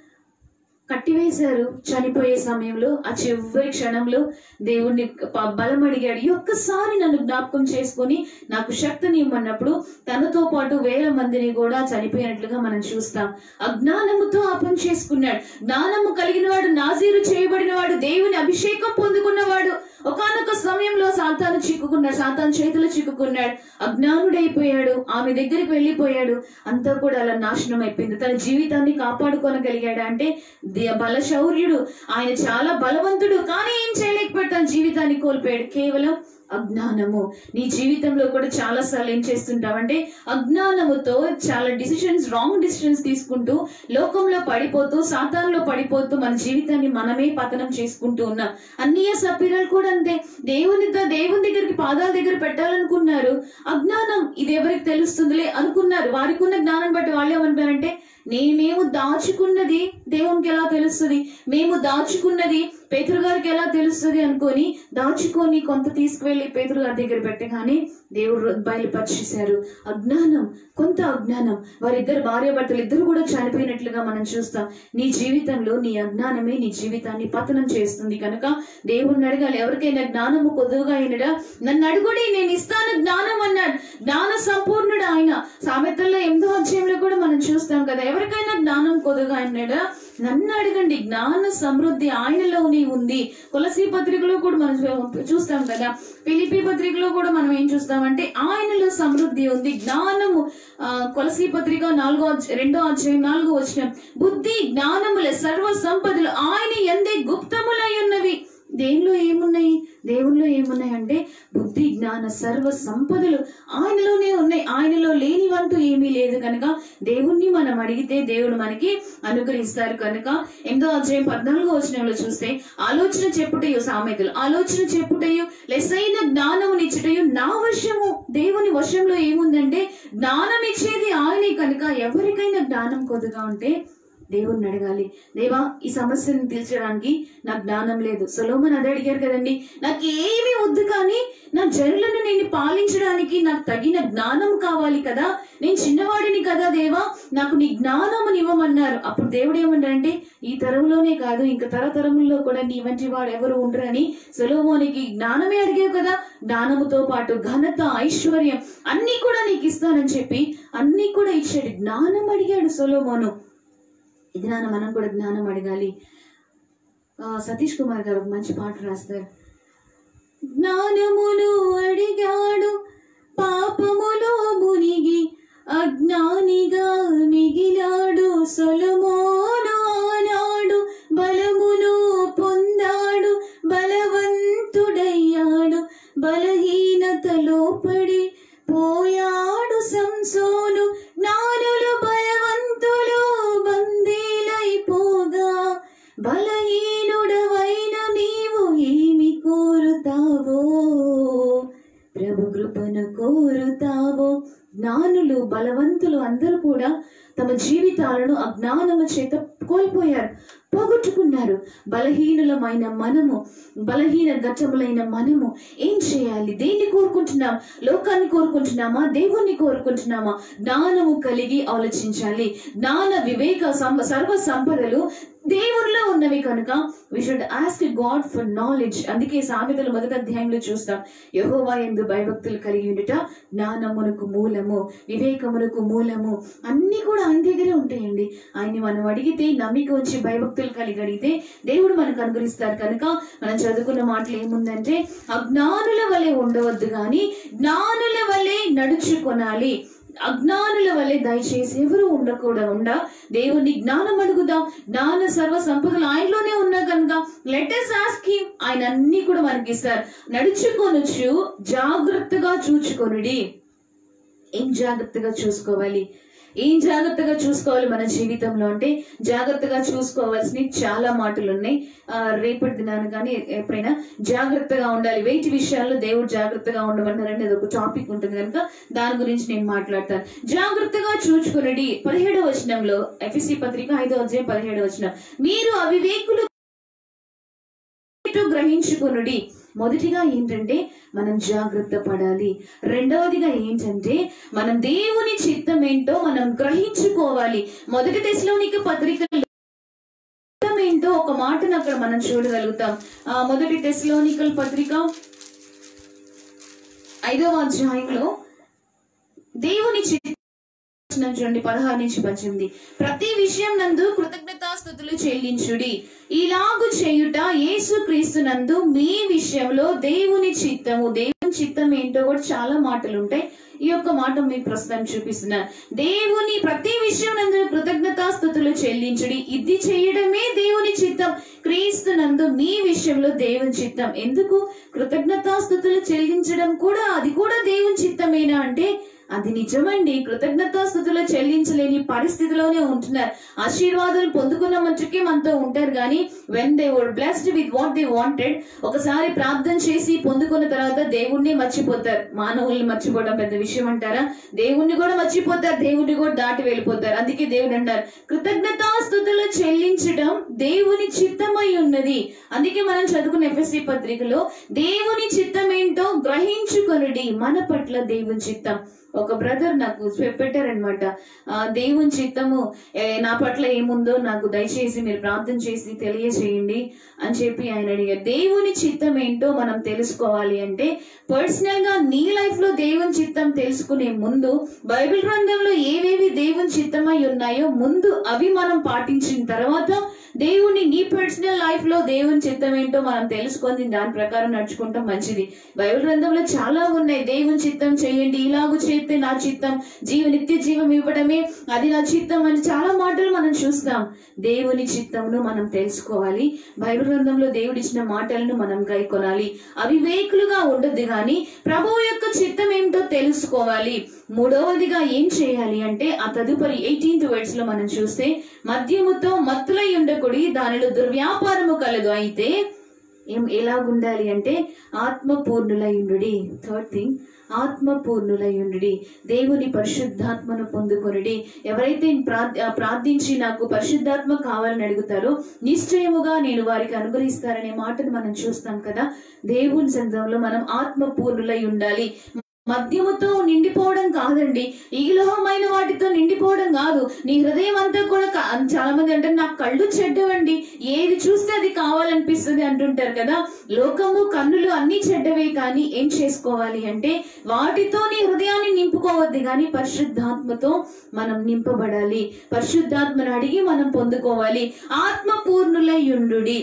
కట్టివేశారు. చనిపోయే సమయంలో ఆ చివరి క్షణంలో దేవుణ్ణి బలం అడిగాడు. "ఈ ఒక్కసారి నన్ను జ్ఞాపకం చేసుకొని నాకు శక్తిని ఇవ్వన్నప్పుడు తనతో పాటు వేల మందిని కూడా చనిపోయినట్లుగా మనం చూస్తాం. అజ్ఞానముతో అపం చేసుకున్నాడు. జ్ఞానము కలిగిన వాడు నాజీరు చేయబడిన వాడు దేవుని అభిషేకం పొందుకున్నవాడు. ఒకనొక సమయంలో సాతాను చిక్కుకున్నాడు సాతాను చేతులు చిక్కుకున్నాడు అజ్ఞానుడైపోయాడు ఆమె దగ్గరికి వెళ్ళిపోయాడు. అంతా కూడా అలా నాశనం అయిపోయింది. తన జీవితాన్ని కాపాడుకోనగలిగాడు. అంటే బల బలశౌర్యుడు. ఆయన చాలా బలవంతుడు కానీ ఏం చేయలేకపోయాడు. తన జీవితాన్ని కోల్పోయాడు. కేవలం అజ్ఞానము. నీ జీవితంలో కూడా చాలా సార్లు ఏం చేస్తుంటావంటే అజ్ఞానముతో చాలా డిసిషన్స్ రాంగ్ డిసిషన్స్ తీసుకుంటూ లోకంలో పడిపోతూ సాతాన్లో పడిపోతూ మన జీవితాన్ని మనమే పతనం చేసుకుంటూ ఉన్నాం అన్నీయ సభ్యురాలు కూడా అంతే. దేవునితో దేవుని దగ్గరికి పాదాల దగ్గర పెట్టాలనుకున్నారు. అజ్ఞానం ఇది ఎవరికి తెలుస్తుందిలే? అనుకున్నారు. వారికి ఉన్న జ్ఞానం బట్టి వాళ్ళు ఏమనుకున్నారంటే నేను మేము దాచుకున్నది దేవునికి ఎలా తెలుస్తుంది? మేము దాచుకున్నది పేతురు గారికి ఎలా తెలుస్తుంది అనుకొని దాచుకొని కొంత తీసుకువెళ్ళి పేతురు గారి దగ్గర పెట్టగానే దేవుడు బయలుపరిచేశారు. అజ్ఞానం కొంత అజ్ఞానం. వారిద్దరు భార్య భర్తలు ఇద్దరు కూడా చనిపోయినట్లుగా మనం చూస్తాం. నీ జీవితంలో నీ అజ్ఞానమే నీ జీవితాన్ని పతనం చేస్తుంది. కనుక దేవుడిని అడగాలి ఎవరికైనా జ్ఞానము కొద్దుగా అయినడా? నన్ను అడుగుడి నేను ఇస్తాను జ్ఞానం అన్నాడు. జ్ఞాన సంపూర్ణుడు ఆయన. సామెతల్లో ఎనిమిదో అధ్యాయంలో కూడా మనం చూస్తాం కదా ఎవరికైనా జ్ఞానం కొద్దుగా అయినడా? నన్ను అడగండి. జ్ఞాన సమృద్ధి ఆయనలోనే ఉంది. తులసి పత్రికలో కూడా మనం చూ- చూస్తాం కదా. పిలిపి పత్రికలో కూడా మనం ఏం చూస్తామంటే ఆయనలో సమృద్ధి ఉంది. జ్ఞానము ఆ, కొలసి పత్రిక నాలుగో రెండో అధ్యాయం నాలుగో వచ్చిన బుద్ధి జ్ఞానముల సర్వ సంపదలు ఆయన ఎందే గుప్తములై ఉన్నవి. దేనిలో ఏమున్నాయి? దేవుళ్ళు ఏమున్నాయి అంటే బుద్ధి జ్ఞాన సర్వ సంపదలు ఆయనలోనే ఉన్నాయి. ఆయనలో లేనివంటూ ఏమీ లేదు కనుక దేవుణ్ణి మనం అడిగితే దేవుడు మనకి అనుగ్రహిస్తారు కనుక ఎంతో అధ్యాయం పద్నాలుగో వచనంలో చూస్తే ఆలోచన చెప్పుటయు సామెతలు ఆలోచన చెప్పుటయు లెసైన జ్ఞానము నిచ్చుటయు నా వశము దేవుని వశంలో ఏముందంటే జ్ఞానం ఇచ్చేది ఆయనే కనుక ఎవరికైనా జ్ఞానం కొద్దుగా ఉంటే దేవుణ్ణి అడగాలి. దేవా ఈ సమస్యను తీర్చడానికి నాకు జ్ఞానం లేదు. సొలోమన్ అదే అడిగారు కదండి. నాకు ఏమీ వద్దు కానీ నా జనులను నేను పాలించడానికి నాకు తగిన జ్ఞానం కావాలి కదా. నేను చిన్నవాడిని కదా దేవా. నాకు నీ జ్ఞానం ఇవ్వమన్నారు. అప్పుడు దేవుడు ఏమన్నాడంటే ఈ తరంలోనే కాదు ఇంకా తరతరముల్లో కూడా నీ వంటి వాడు ఎవరు ఉండరని సొలోమోనికి జ్ఞానమే అడిగావు కదా. జ్ఞానముతో పాటు ఘనత ఐశ్వర్యం అన్ని కూడా నీకు ఇస్తానని చెప్పి అన్ని కూడా ఇచ్చాడు. జ్ఞానం అడిగాడు సొలోమోను. ఇది నాన్న మనం కూడా జ్ఞానం అడగాలి ఆ, సతీష్ కుమార్ గారు ఒక మంచి పాట రాస్తారు జ్ఞానమును అడిగాడు పాపములో మునిగి అజ్ఞానిగా మిగిలాడు సొలమోను ఆనాడు బలమును పొందాడు బలవంతుడయ్యాడు బలహీనతలో పడి నన్ను కోరుతావో జ్ఞానులు బలవంతులు అందరూ కూడా తమ జీవితాలను అజ్ఞానము చేత కోల్పోయారు పోగొట్టుకున్నారు. బలహీనులమైన మనము బలహీన ఘటములైన మనము ఏం చేయాలి? దేన్ని కోరుకుంటున్నాం? లోకాన్ని కోరుకుంటున్నామా? దేవుణ్ణి కోరుకుంటున్నామా? జ్ఞానము కలిగి ఆలోచించాలి. జ్ఞాన వివేక సం- సర్వ సంపదలు దేవుల్లో ఉన్నవి కనుక we should ask God for knowledge అందుకే సామెతలు మొదటి అధ్యాయంలో చూస్తాం. యహోవా ఎందు భయభక్తులు కలిగి ఉండుట జ్ఞానమునకు మూలము వివేకమునకు మూలము. అన్ని కూడా ఆయన దగ్గరే ఉంటాయండి. ఆయన్ని మనం అడిగితే నమ్మిక వచ్చి భయభక్తులు కలిగి అడిగితే దేవుడు మనకు అనుగ్రహిస్తారు కనుక మనం చదువుకున్న మాటలు ఏముందంటే అజ్ఞానుల వలె ఉండవద్దు కానీ జ్ఞానుల వలె నడుచుకొనాలి. అజ్ఞానుల వలె దయచేసి ఎవరు ఉండకూడదు ఉండ. దేవుని జ్ఞానం అడుగుదాం. జ్ఞాన సర్వ సంపదలు ఆయనలోనే ఉన్నా కనుక లెటెస్ ఆస్క్ హిమ్ ఆయన అన్ని కూడా మనకి ఇస్తారు. నడుచుకొనొచ్చు జాగ్రత్తగా చూచుకొనుడి. ఏం జాగ్రత్తగా చూసుకోవాలి? ఏం జాగ్రత్తగా చూసుకోవాలి మన జీవితంలో అంటే జాగ్రత్తగా చూసుకోవాల్సిన చాలా మాటలు ఉన్నాయి రేపటి దినాన్ని కానీ ఎప్పుడైనా జాగ్రత్తగా ఉండాలి. వెయిట్ విషయాల్లో దేవుడు జాగ్రత్తగా ఉండమన్నారని అది ఒక టాపిక్ ఉంటుంది కనుక దాని గురించి నేను మాట్లాడతాను. జాగ్రత్తగా చూచుకునడి. పదిహేడవ వచనంలో ఎఫ్ఎస్సి పత్రిక ఐదో అధ్యాయం పదిహేడవ వచనం. మీరు అవివేకులు గ్రహించుకునుడి. మొదటిగా ఏంటంటే మనం జాగ్రత్త పడాలి. రెండవదిగా ఏంటంటే మనం దేవుని చిత్తం ఏంటో మనం గ్రహించుకోవాలి. మొదటి దశలోనికి పత్రికలు చిత్తం ఏంటో ఒక మాటను అక్కడ మనం చూడగలుగుతాం. ఆ మొదటి దశలోనికల పత్రిక ఐదవ అధ్యాయంలో దేవుని చిత్తం చూడండి పదహారు నుంచి పద్దెనిమిది. ప్రతి విషయం నందు కృతజ్ఞతాస్థుతులు చెల్లించుడి. ఇలాగు చేయుట యేసు క్రీస్తునందు మీ విషయంలో దేవుని చిత్తము. దేవుని చిత్తం ఏంటో కూడా చాలా మాటలు ఉంటాయి ఈ యొక్క మాట మీకు ప్రస్తుతం చూపిస్తున్నారు దేవుని ప్రతి విషయం నందు కృతజ్ఞతాస్థుతులు చెల్లించుడి. ఇది చేయడమే దేవుని చిత్తం. క్రీస్తు నందు మీ విషయంలో దేవుని చిత్తం. ఎందుకు? కృతజ్ఞతాస్థుతులు చెల్లించడం కూడా అది కూడా దేవుని చిత్తమేనా అంటే అది నిజమండి. కృతజ్ఞతాస్థుతులు చెల్లించలేని పరిస్థితిలోనే ఉంటున్నారు. ఆశీర్వాదాలు పొందుకున్న మట్టుకే మనతో ఉంటారు కానీ when they were blessed with what they wanted ఒకసారి ప్రార్థన చేసి పొందుకున్న తర్వాత దేవుణ్ణి మర్చిపోతారు. మానవుల్ని మర్చిపోవడం పెద్ద విషయం అంటారా? దేవుణ్ణి కూడా మర్చిపోతారు. దేవుణ్ణి కూడా దాటి వెళ్ళిపోతారు. అందుకే దేవుడు అంటారు కృతజ్ఞతాస్థుతులు చెల్లించడం దేవుని చిత్తమై ఉన్నది. అందుకే మనం చదువుకున్న ఎఫ్ఎస్సి పత్రికలో దేవుని చిత్తం ఏంటో గ్రహించుకొనుడి మన పట్ల దేవుని చిత్తం. ఒక బ్రదర్ నాకు పెట్టారనమాట దేవుని చిత్తము నా పట్ల ఏముందో నాకు దయచేసి మీరు ప్రార్థన చేసి తెలియజేయండి అని చెప్పి ఆయన అడిగారు. దేవుని చిత్తం ఏంటో మనం తెలుసుకోవాలి అంటే పర్సనల్గా నీ లైఫ్లో దేవుని చిత్తం తెలుసుకునే ముందు బైబిల్ గ్రంథంలో ఏవేవి దేవుని చిత్తమై ఉన్నాయో ముందు అవి మనం పాటించిన తర్వాత దేవుని నీ పర్సనల్ లైఫ్లో దేవుని చిత్తం ఏంటో మనం తెలుసుకొని దాని ప్రకారం నడుచుకుంటాం మంచిది. బైబిల్ గ్రంథంలో చాలా ఉన్నాయి. దేవుని చిత్తం చేయండి. ఇలాగూ చేస్తే నా చిత్తం జీవ నిత్య జీవం ఇవ్వడమే. అది నా చిత్తం అని చాలా మాటలు మనం చూస్తాం. దేవుని చిత్తంను మనం తెలుసుకోవాలి. బైబిల్ గ్రంథంలో దేవుడు ఇచ్చిన మాటలను మనం గైకొనాలి. అవివేకులుగా ఉండొద్దు కానీ ప్రభువు యొక్క చిత్తం ఏమిటో తెలుసుకోవాలి. మూడవదిగా ఏం చేయాలి అంటే ఆ తదుపరి ఎయిటీన్త్ వర్డ్స్లో మనం చూస్తే మద్యముతో మత్తులై ఉండకుడి దానిలో దుర్వ్యాపారము కలదు. అయితే ఏం ఎలాగుండాలి అంటే ఆత్మపూర్ణులయుండుడి థర్డ్ థింగ్ ఆత్మపూర్ణులయుండుడి దేవుని పరిశుద్ధాత్మను పొందుకొనుడి. ఎవరైతే ప్రార్థ- ప్రార్థించి నాకు పరిశుద్ధాత్మ కావాలని అడుగుతారో నిశ్చయముగా నేను వారికి అనుగ్రహిస్తారనే మాటను మనం చూస్తాం కదా. దేవుని సంఘంలో మనం ఆత్మపూర్ణులై ఉండాలి. మద్యముతో నిండిపోవడం కాదండి. ఈ లోహమైన వాటితో నిండిపోవడం కాదు. నీ హృదయం అంతా కూడా చాలా మంది అంటారు నా కళ్ళు చెడ్డవండి. ఏది చూస్తే అది కావాలనిపిస్తుంది అంటుంటారు కదా. లోకము కన్నులు అన్ని చెడ్డవే కానీ ఏం చేసుకోవాలి అంటే వాటితో నీ హృదయాన్ని నింపుకోవద్దు కానీ పరిశుద్ధాత్మతో మనం నింపబడాలి. పరిశుద్ధాత్మను అడిగి మనం పొందుకోవాలి. ఆత్మపూర్ణులై ఉండుడి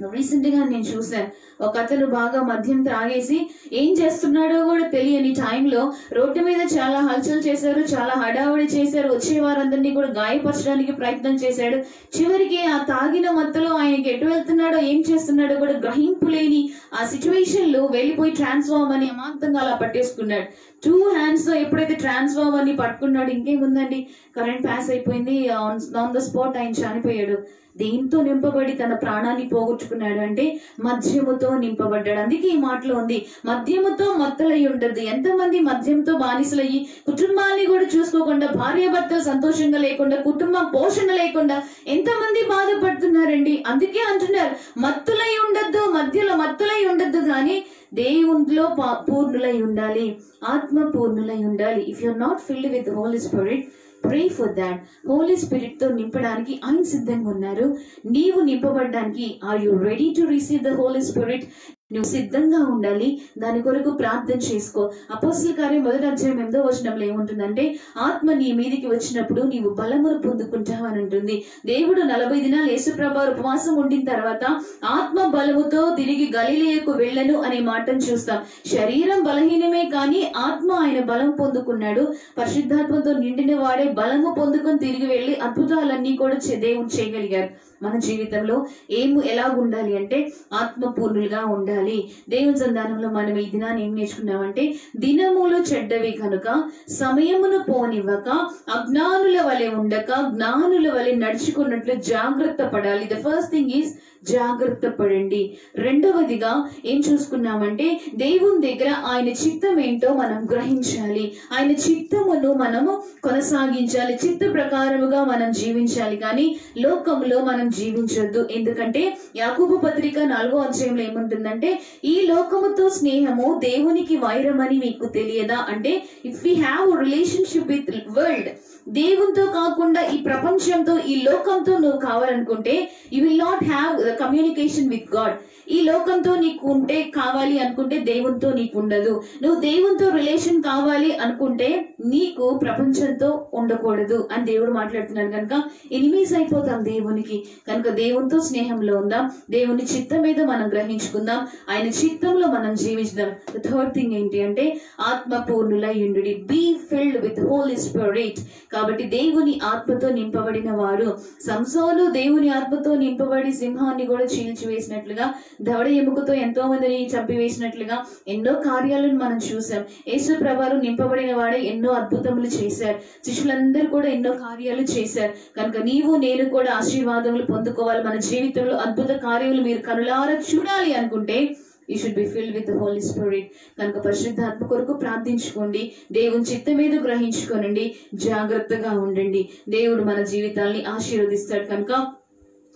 రీసెంట్గా నేను చూసాను ఒక అతను బాగా మద్యం త్రాగేసి ఏం చేస్తున్నాడో కూడా తెలియని టైంలో రోడ్డు మీద చాలా హల్చల్ చేశారు చాలా హడావుడి చేశారు. వచ్చే వారందరినీ కూడా గాయపరచడానికి ప్రయత్నం చేశాడు. చివరికి ఆ తాగిన మత్తులో ఆయనకి ఎటు వెళ్తున్నాడో ఏం చేస్తున్నాడో కూడా గ్రహింపు లేని ఆ సిచ్యువేషన్లో వెళ్ళిపోయి ట్రాన్స్ఫార్మ్ అని అమాంతంగా అలా పట్టేసుకున్నాడు. టూ హ్యాండ్స్తో ఎప్పుడైతే ట్రాన్స్ఫార్మ్ అని పట్టుకున్నాడు ఇంకేముందండి? కరెంట్ పాస్ అయిపోయింది ఆన్ ద స్పాట్ ఆయన చనిపోయాడు. దేంతో నింపబడి తన ప్రాణాన్ని పోగొట్టుకున్నాడు అంటే మద్యముతో నింపబడ్డాడు. అందుకే ఈ మాటలో ఉంది మద్యముతో మత్తులై ఉండద్దు. ఎంతమంది మద్యంతో బానిసలయ్యి కుటుంబాన్ని కూడా చూసుకోకుండా భార్యాభర్తలు సంతోషంగా లేకుండా కుటుంబం పోషణ లేకుండా ఎంతమంది బాధపడుతున్నారండి? అందుకే అంటున్నారు మత్తులై ఉండద్దు మధ్యలో మత్తులై ఉండద్దు కానీ దేవునిలో పూర్ణులై ఉండాలి ఆత్మ పూర్ణులై ఉండాలి. If you're not filled with Holy Spirit pray for that holy స్పిరిట్తో నింపడానికి ఆయన సిద్ధంగా ఉన్నారు. నీవు నింపబడడానికి are you ready to receive the Holy Spirit నువ్వు సిద్ధంగా ఉండాలి. దాని కొరకు ప్రార్థన చేసుకో. అపోసల కార్యం మొదటి అధ్యాయం ఎనిమిదో వచనంలో ఏముంటుందంటే ఆత్మ నీ మీదికి వచ్చినప్పుడు నీవు బలమును పొందుకుంటావు అని ఉంటుంది. దేవుడు నలభై దినాలు యేసుప్రభ ఉపవాసం ఉండిన తర్వాత ఆత్మ బలముతో తిరిగి గలిలేయకు వెళ్ళను అనే మాటను చూస్తాం. శరీరం బలహీనమే కానీ ఆత్మ ఆయన బలం పొందుకున్నాడు. పరిశుద్ధాత్మతో నిండిన వాడే బలము పొందుకొని తిరిగి వెళ్ళి అద్భుతాలన్నీ కూడా దేవుడు చేయగలిగారు మన జీవితంలో ఏము ఎలా ఉండాలి అంటే ఆత్మపూర్ణులుగా ఉండాలి. దేవుని సంధానంలో మనం ఈ దినాన్ని ఏం నేర్చుకున్నామంటే దినములు చెడ్డవి కనుక సమయమును పోనివ్వక అజ్ఞానుల వలె ఉండక జ్ఞానుల వలె నడుచుకున్నట్లు జాగ్రత్త పడాలి. ద ఫస్ట్ థింగ్ ఈజ్ జాగ్రత్త పడండి. రెండవదిగా ఏం చూసుకున్నామంటే దేవుని దగ్గర ఆయన చిత్తం ఏంటో మనం గ్రహించాలి. ఆయన చిత్తమును మనము కొనసాగించాలి. చిత్త ప్రకారముగా మనం జీవించాలి కానీ లోకంలో మనం జీవించొద్దు. ఎందుకంటే యాకూబు పత్రిక నాలుగో అధ్యాయంలో ఏముంటుందంటే ఈ లోకముతో స్నేహము దేవునికి వైరమని మీకు తెలియదా? అంటే if we have relationship with world దేవునితో కాకుండా ఈ ప్రపంచంతో ఈ లోకంతో నువ్వు కావాలనుకుంటే you will not have communication with God ఈ లోకంతో నీకు ఉంటే కావాలి అనుకుంటే దేవునితో నీకు ఉండదు. నువ్వు దేవునితో రిలేషన్ కావాలి అనుకుంటే నీకు ప్రపంచంతో ఉండకూడదు అని దేవుడు మాట్లాడుతున్నాడు కనుక ఎనిమీస్ అయిపోతాం దేవునికి. కనుక దేవునితో స్నేహంలో ఉందాం. దేవుని చిత్తం మీద మనం గ్రహించుకుందాం. ఆయన చిత్తంలో మనం జీవించుదాం. థర్డ్ థింగ్ ఏంటి అంటే ఆత్మపూర్ణులై ఉండు be filled with holy spirit కాబట్టి దేవుని ఆత్మతో నింపబడిన వారు. సంసోలు దేవుని ఆత్మతో నింపబడి సింహాన్ని కూడా చీల్చివేసినట్లుగా దవడ ఎముకతో ఎంతో మందిని చంపివేసినట్లుగా ఎన్నో కార్యాలను మనం చూసాం యేసు ప్రభాలు నింపబడిన వాడే ఎన్నో అద్భుతములు చేశారు శిష్యులందరూ కూడా ఎన్నో కార్యాలు చేశారు. కనుక నీవు నేను కూడా ఆశీర్వాదములు పొందుకోవాలి. మన జీవితంలో అద్భుత కార్యములు మీరు కనులారా చూడాలి అనుకుంటే you should be filled with holy spirit కనుక పరిశుద్ధాత్మ కొరకు ప్రార్థించుకోండి. దేవుని చిత్తం మీద గ్రహించుకోనండి. జాగ్రత్తగా ఉండండి. దేవుడు మన జీవితాల్ని ఆశీర్వదిస్తాడు. కనుక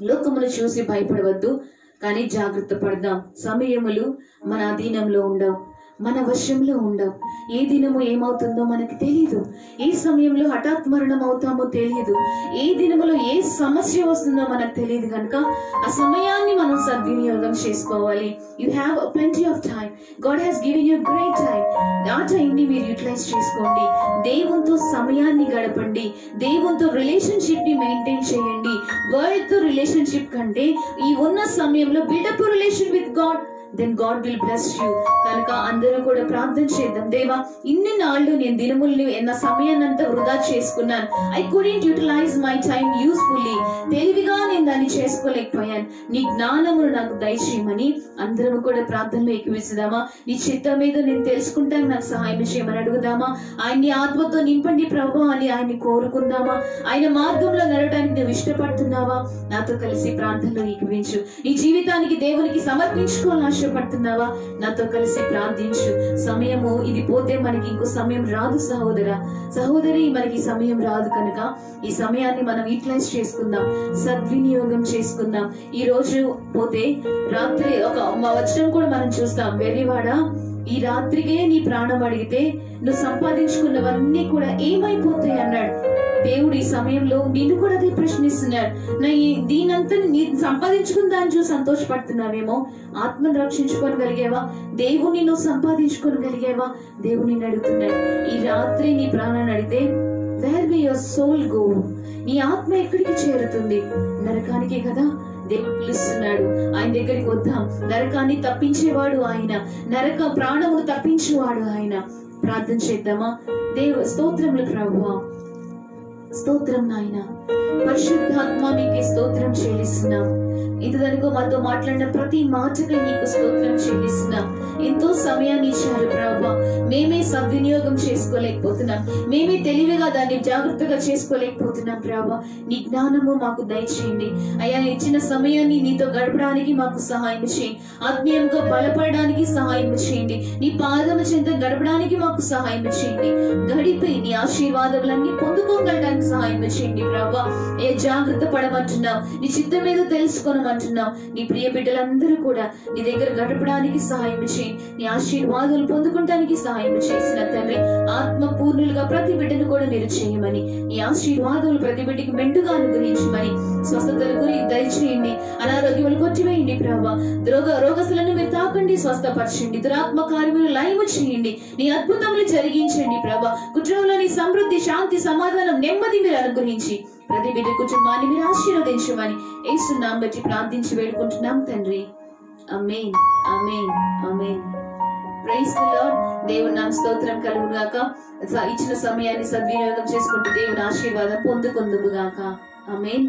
లోకమును చూసి భయపడవద్దు. కానీ జాగ్రత్త పడదాం. సమయములు మన అధీనంలో ఉండవు మన వశంలో ఉండవు ఏ దినము ఏమవుతుందో మనకు తెలియదు ఏ సమయంలో హఠాత్ మరణం అవుతామో తెలియదు ఏ దినములో ఏ సమస్య వస్తుందో మనకు తెలియదు కనుక ఆ సమయాన్ని మనం సద్వినియోగం చేసుకోవాలి. You have plenty of time God has given you great time ఆ టైంని మీరు యూటిలైజ్ చేసుకోండి. దేవునితో సమయాన్ని గడపండి. దేవునితో రిలేషన్షిప్ని మెయింటైన్ చేయండి. వరల్డ్తో రిలేషన్షిప్ కంటే ఈ ఉన్న సమయంలో build up relation with God. Then God will bless you కనుక అందరూ కూడా ప్రార్థన చేద్దాం. దేవా ఇన్ని నాళ్ళు నేను దినములు ఎన్న సమయాన్నంతా వృధా చేసుకున్నాను. I couldn't utilize my time usefully తెలివిగా నేను దాన్ని చేసుకోలేకపోయాను. నీ జ్ఞానమును నాకు దయచేయమని అందరం కూడా ప్రార్థనలో ఎక్కువేసేదామా నీ చిత్తం మీద నేను తెలుసుకుంటాను నాకు సహాయం చేయమని అడుగుదామా? ఆయన్ని ఆత్మతో నింపండి ప్రభు అని ఆయన్ని కోరుకుందామా? ఆయన మార్గంలో నడవడానికి నువ్వు ఇష్టపడుతున్నావా? నాతో కలిసి ప్రార్థనలో ఎక్కువించు నీ జీవితానికి దేవునికి సమర్పించుకోవాలని ఆశపడుతున్నావా నాతో కలిసి ప్రార్థించు. సమయము ఇది పోతే మనకి ఇంకో సమయం రాదు సహోదర. సహోదరి మనకి సమయం రాదు కనుక ఈ సమయాన్ని మనం యూటిలైజ్ చేసుకుందాం. సద్వినియోగం చేసుకుందాం. ఈ రోజు పోతే రాత్రి ఒక మా వచనం కూడా మనం చూస్తాం. వెళ్ళివాడ ఈ రాత్రికే నీ ప్రాణం అడిగితే నువ్వు సంపాదించుకున్నవన్నీ కూడా ఏమైపోతాయి అన్నాడు. దేవుడు ఈ సమయంలో నిన్ను కూడా అదే ప్రశ్నిస్తున్నాడు. నా దీనంతా నీ సంపాదించుకుని దాన్ని చూసి సంతోషపడుతున్నావేమో? ఆత్మను రక్షించుకోగలిగేవా? దేవుని నువ్వు సంపాదించుకోగలిగేవా? దేవుని అడుగుతున్నాడు. ఈ రాత్రి నీ ప్రాణాన్ని అడిగితే where be your soul go నీ ఆత్మ ఎక్కడికి చేరుతుంది? నరకానికే కదా దేవుడు పిలుస్తున్నాడు. ఆయన దగ్గరికి వద్దాం. నరకాన్ని తప్పించేవాడు ఆయన. నరక ప్రాణమును తప్పించేవాడు ఆయన. ప్రార్థన చేద్దామా? దేవ స్తోత్రములు ప్రభువా. స్తోత్రం నాయన. పరిశుద్ధాత్మ మీకే స్తోత్రం చెల్లిస్తున్నాం. ఇంతవరకు మాతో మాట్లాడిన ప్రతి మాటకి నీకు స్తోత్రం చెల్లిస్తున్నాం. ఎంతో సమయాన్ని ఇచ్చారు ప్రభా. మేమే సద్వినియోగం చేసుకోలేకపోతున్నాం. మేమే తెలివిగా దాన్ని జాగ్రత్తగా చేసుకోలేకపోతున్నాం ప్రభా. నీ జ్ఞానము మాకు దయచేయండి. అయ్యా ఇచ్చిన సమయాన్ని నీతో గడపడానికి మాకు సహాయం చేయండి ఆత్మీయంగా బలపడడానికి సహాయం చేయండి. నీ పాదము చెంత గడపడానికి మాకు సహాయం చేయండి. గడిపి నీ ఆశీర్వాదములన్నీ పొందుకోగలడానికి సహాయం చేయండి ప్రభా ఏ జాగ్రత్త పడమంటున్నావు? నీ చిత్తం మీద తెలుసుకోనమంటున్నావు? నీ ప్రియ బిడ్డలందరూ కూడా నీ దగ్గర గడపడానికి సహాయం చేయి. నీ ఆశీర్వాదాలు పొందుకోవడానికి సహాయం చేసిన తండ్రి ఆత్మ పూర్ణులుగా ప్రతి బిడ్డను కూడా మీరు చేయమని నీ ఆశీర్వాదాలు ప్రతి బిడ్డకి మెండుగా అనుగ్రహించమని. స్వస్థతల గురి దయచేయండి. అనారోగ్యములు కొట్టివేయండి ప్రభా రోగ రోగసులను మీరు తాకండి స్వస్థపరచండి. దురాత్మ కార్యములు లయము చేయండి. నీ అద్భుతములు జరిగించండి ప్రభా కుటుంబంలోని సమృద్ధి శాంతి సమాధానం నెమ్మది నెమ్మది మీరు అనుగ్రహించి ప్రతి బిడ్డ కుటుంబాన్ని మీరు ఆశీర్వదించమని ఏసునాం బట్టి ప్రార్థించి వేడుకుంటున్నాం తండ్రి. Amen amen amen praise Lord. దేవుని నామ స్తోత్రం కలుగును గాక ఇచ్చిన సమయాన్ని సద్వినియోగం చేసుకుంటూ దేవుని ఆశీర్వాదం పొందుకుందుము గాక. అమేన్